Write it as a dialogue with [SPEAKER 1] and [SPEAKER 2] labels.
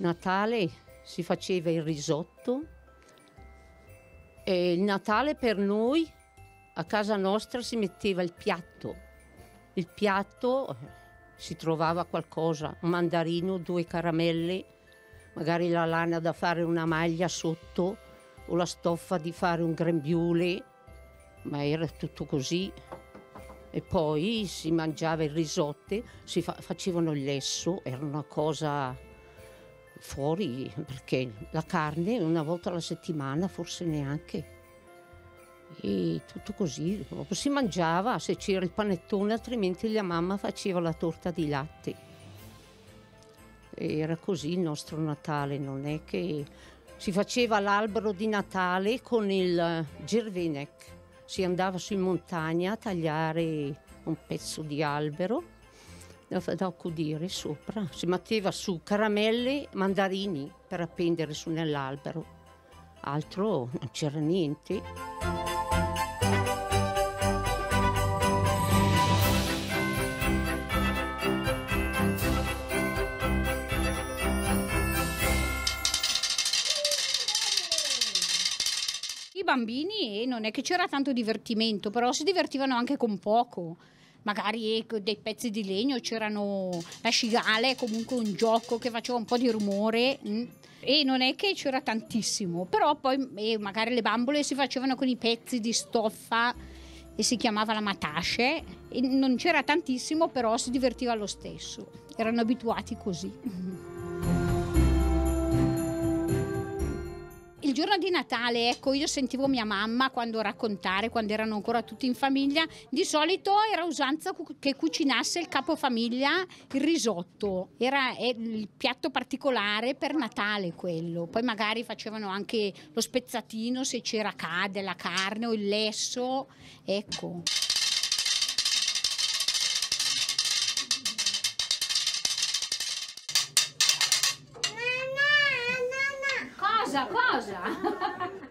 [SPEAKER 1] Natale si faceva il risotto e il Natale per noi a casa nostra si metteva il piatto. Il piatto si trovava qualcosa, un mandarino, due caramelle, magari la lana da fare una maglia sotto o la stoffa di fare un grembiule, ma era tutto così. E poi si mangiava il risotto, si fa- facevano il lesso, era una cosa fuori, perché la carne una volta alla settimana, forse neanche. E tutto così, si mangiava se c'era il panettone, altrimenti la mamma faceva la torta di latte. Era così il nostro Natale, non è che si faceva l'albero di Natale con il gervenec, si andava su in montagna a tagliare un pezzo di albero da, accudire sopra, si metteva su caramelle, mandarini per appendere su nell'albero, altro non c'era niente.
[SPEAKER 2] I bambini eh, non è che c'era tanto divertimento, però si divertivano anche con poco. Magari ecco, dei pezzi di legno, c'erano la scigale, comunque un gioco che faceva un po' di rumore. mm. E non è che c'era tantissimo, però poi eh, magari le bambole si facevano con i pezzi di stoffa e si chiamava la matasce. E non c'era tantissimo, però si divertiva lo stesso. Erano abituati così. Il giorno di Natale, ecco, io sentivo mia mamma quando raccontare, quando erano ancora tutti in famiglia, di solito era usanza che cucinasse il capofamiglia il risotto, era il piatto particolare per Natale quello, poi magari facevano anche lo spezzatino se c'era ca- della carne o il lesso, ecco. Cosa? Cosa?